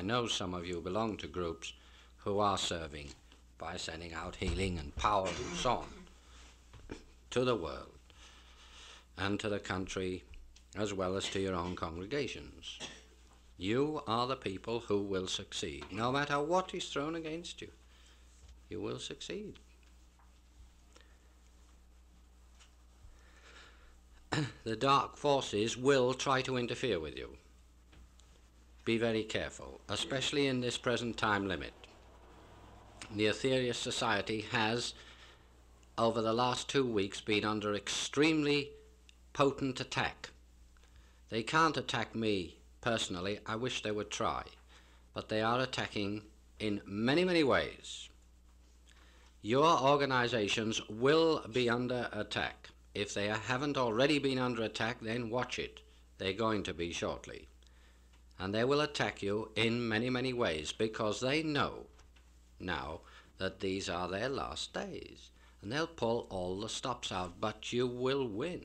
I know some of you belong to groups who are serving by sending out healing and power and so on to the world and to the country as well as to your own congregations. You are the people who will succeed. No matter what is thrown against you, you will succeed. the dark forces will try to interfere with you. Be very careful, especially in this present time limit. The Aetherius Society has, over the last two weeks, been under extremely potent attack. They can't attack me personally, I wish they would try, but they are attacking in many, many ways. Your organizations will be under attack. If they haven't already been under attack, then watch it. They're going to be shortly. And they will attack you in many, many ways because they know now that these are their last days. And they'll pull all the stops out, but you will win.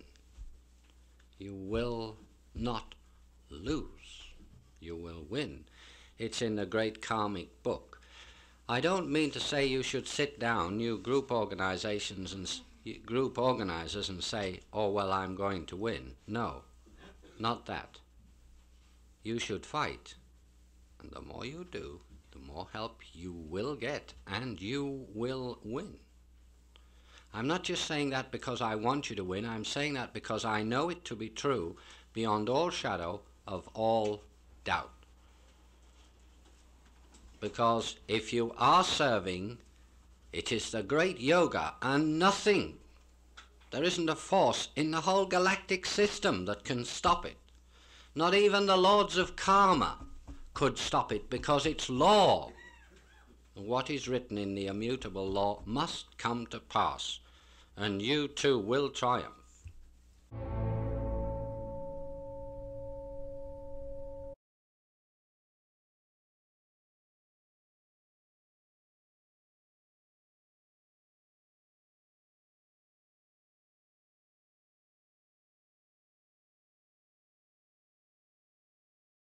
You will not lose. You will win. It's in the great karmic book. I don't mean to say you should sit down, you group organizations and group organizers, and say, oh, well, I'm going to win. No, not that. You should fight. And the more you do, the more help you will get, and you will win. I'm not just saying that because I want you to win, I'm saying that because I know it to be true beyond all shadow of all doubt. Because if you are serving, it is the great yoga and nothing. There isn't a force in the whole galactic system that can stop it. Not even the lords of karma could stop it because it's law. What is written in the immutable law must come to pass, and you too will triumph.